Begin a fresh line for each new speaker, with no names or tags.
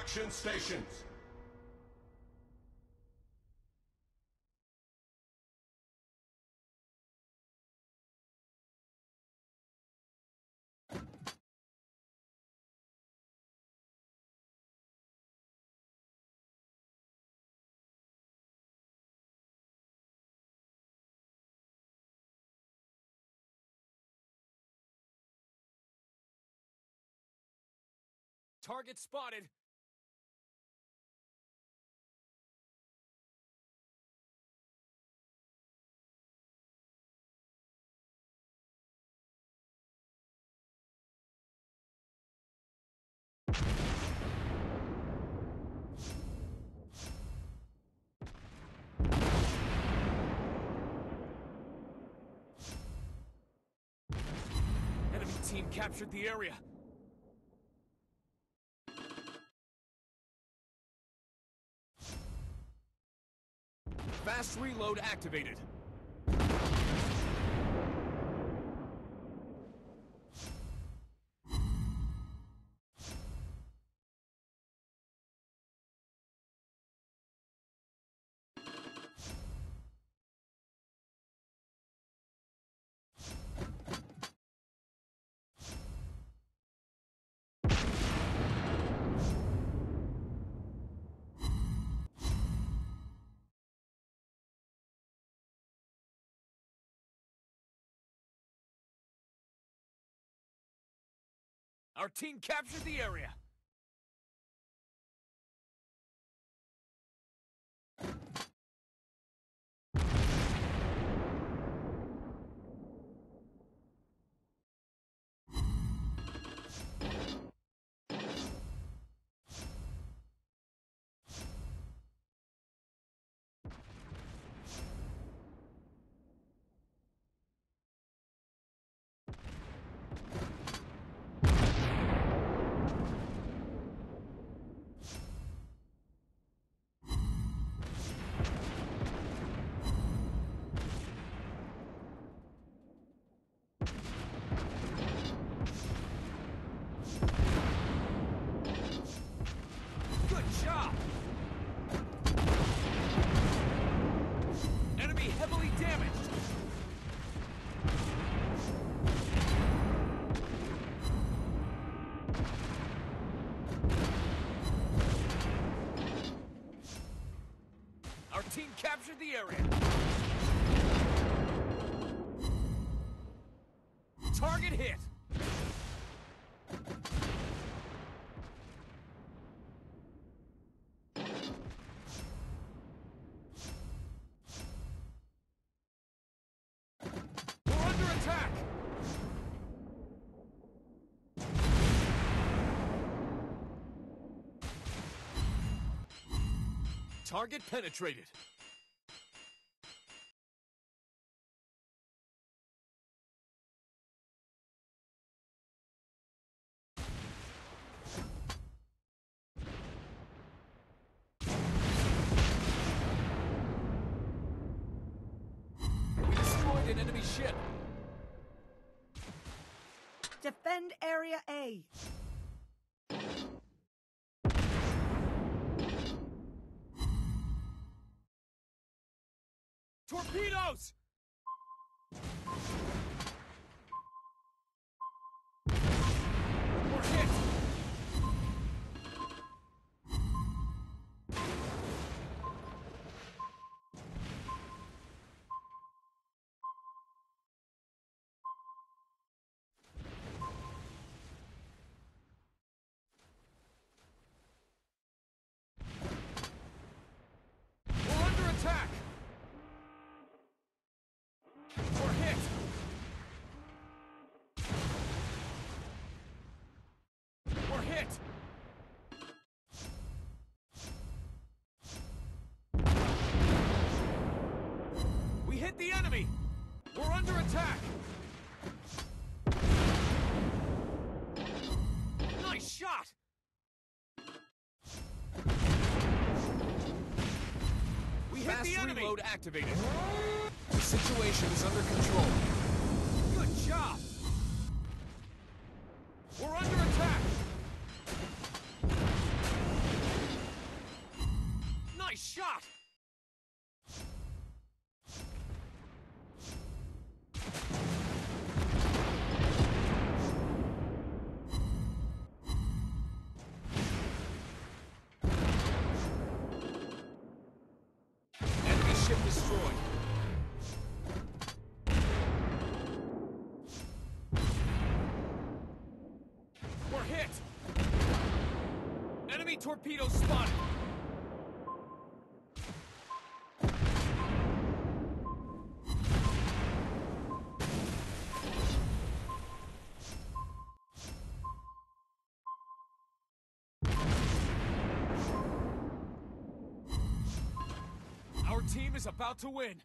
Extraction stations!
Target spotted. Enemy team captured the area. Fast reload activated. Our team captured the area. Captured the area. Target hit! Target penetrated.
Defend Area A.
Torpedoes! We're under attack! Nice shot! We hit
Fast
the enemy!
reload activated. The situation is under control.
Good job! We're under attack! Nice
shot! Ship destroyed.
We're hit! Enemy torpedoes spotted! Our team is about to win!